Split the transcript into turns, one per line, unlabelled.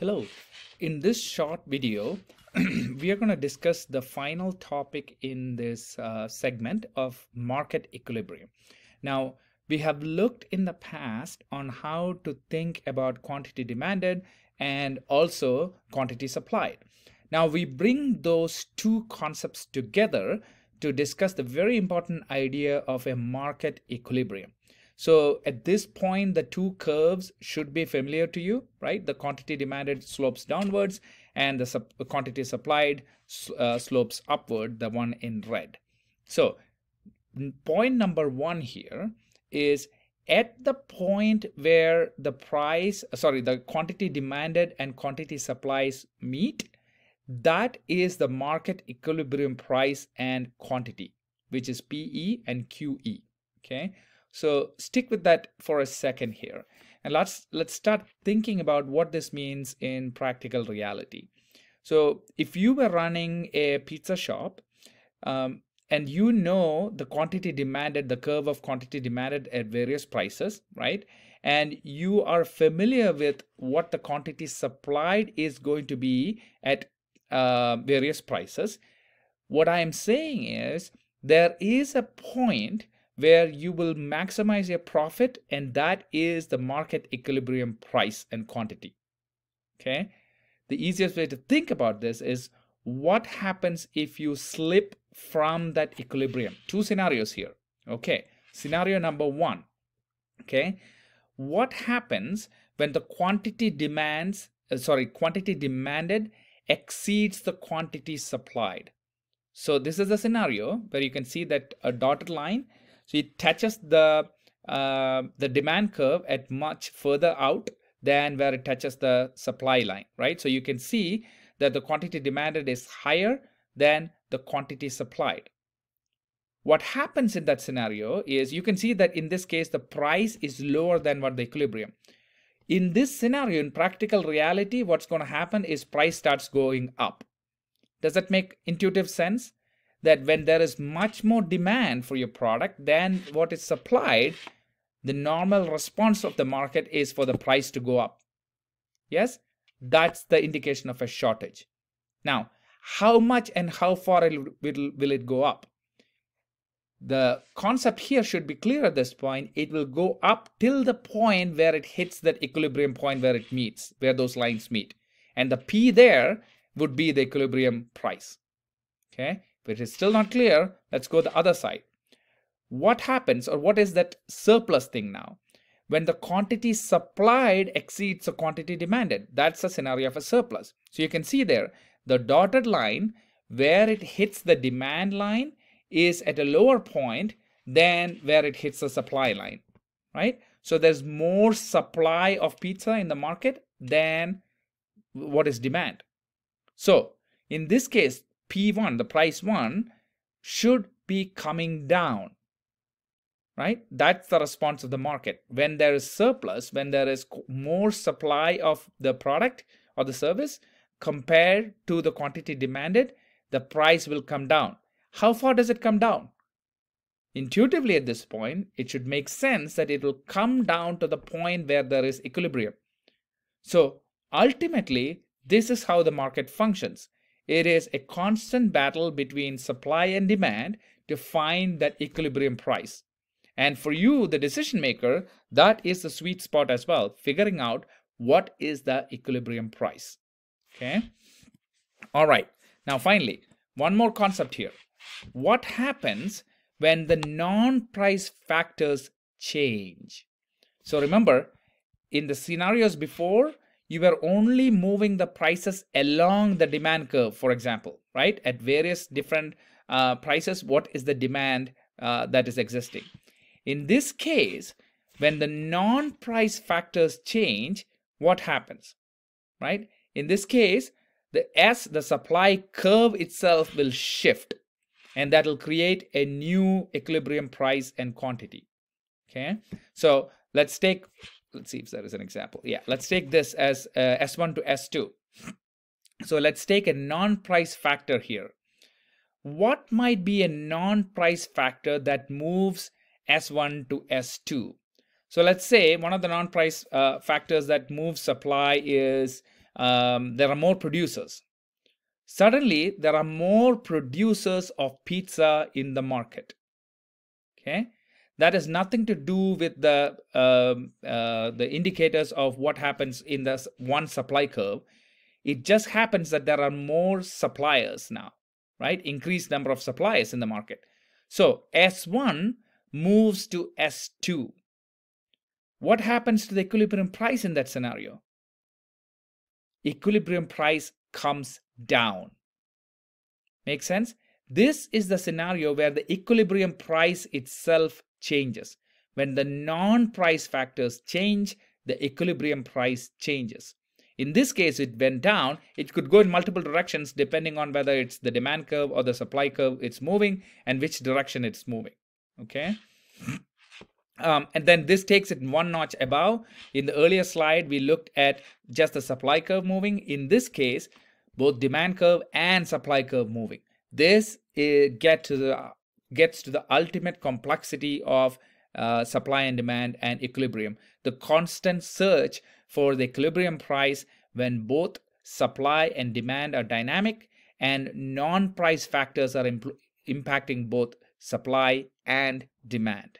Hello. In this short video, we are going to discuss the final topic in this uh, segment of market equilibrium. Now, we have looked in the past on how to think about quantity demanded and also quantity supplied. Now, we bring those two concepts together to discuss the very important idea of a market equilibrium. So at this point, the two curves should be familiar to you, right? The quantity demanded slopes downwards and the sup quantity supplied uh, slopes upward, the one in red. So point number one here is at the point where the price, sorry, the quantity demanded and quantity supplies meet, that is the market equilibrium price and quantity, which is PE and QE, okay? So stick with that for a second here. And let's let's start thinking about what this means in practical reality. So if you were running a pizza shop um, and you know the quantity demanded, the curve of quantity demanded at various prices, right? And you are familiar with what the quantity supplied is going to be at uh, various prices. What I am saying is there is a point where you will maximize your profit and that is the market equilibrium price and quantity. Okay? The easiest way to think about this is what happens if you slip from that equilibrium? Two scenarios here. Okay? Scenario number one. Okay? What happens when the quantity demands uh, sorry quantity demanded exceeds the quantity supplied? So this is a scenario where you can see that a dotted line so it touches the uh, the demand curve at much further out than where it touches the supply line, right? So you can see that the quantity demanded is higher than the quantity supplied. What happens in that scenario is you can see that in this case, the price is lower than what the equilibrium. In this scenario, in practical reality, what's going to happen is price starts going up. Does that make intuitive sense? That when there is much more demand for your product than what is supplied, the normal response of the market is for the price to go up. Yes, that's the indication of a shortage. Now, how much and how far will, will it go up? The concept here should be clear at this point. It will go up till the point where it hits that equilibrium point where it meets, where those lines meet. And the P there would be the equilibrium price. Okay. If it is still not clear, let's go the other side. What happens or what is that surplus thing now? When the quantity supplied exceeds the quantity demanded, that's a scenario of a surplus. So you can see there, the dotted line where it hits the demand line is at a lower point than where it hits the supply line, right? So there's more supply of pizza in the market than what is demand. So in this case, P1, the price 1, should be coming down. Right? That's the response of the market. When there is surplus, when there is more supply of the product or the service compared to the quantity demanded, the price will come down. How far does it come down? Intuitively at this point, it should make sense that it will come down to the point where there is equilibrium. So ultimately, this is how the market functions. It is a constant battle between supply and demand to find that equilibrium price. And for you, the decision maker, that is the sweet spot as well, figuring out what is the equilibrium price. Okay. All right. Now, finally, one more concept here. What happens when the non-price factors change? So remember, in the scenarios before, you were only moving the prices along the demand curve, for example, right? At various different uh, prices, what is the demand uh, that is existing? In this case, when the non-price factors change, what happens, right? In this case, the S, the supply curve itself will shift and that will create a new equilibrium price and quantity. Okay, so let's take let's see if there is an example. Yeah, let's take this as uh, S1 to S2. So let's take a non-price factor here. What might be a non-price factor that moves S1 to S2? So let's say one of the non-price uh, factors that moves supply is um, there are more producers. Suddenly, there are more producers of pizza in the market. Okay, that has nothing to do with the um, uh, the indicators of what happens in the one supply curve. It just happens that there are more suppliers now, right? Increased number of suppliers in the market. So S1 moves to S2. What happens to the equilibrium price in that scenario? Equilibrium price comes down. Make sense? This is the scenario where the equilibrium price itself changes. When the non-price factors change, the equilibrium price changes. In this case, it went down. It could go in multiple directions depending on whether it's the demand curve or the supply curve it's moving and which direction it's moving. Okay. Um, and then this takes it one notch above. In the earlier slide, we looked at just the supply curve moving. In this case, both demand curve and supply curve moving. This get to the gets to the ultimate complexity of uh, supply and demand and equilibrium. The constant search for the equilibrium price when both supply and demand are dynamic and non-price factors are impacting both supply and demand.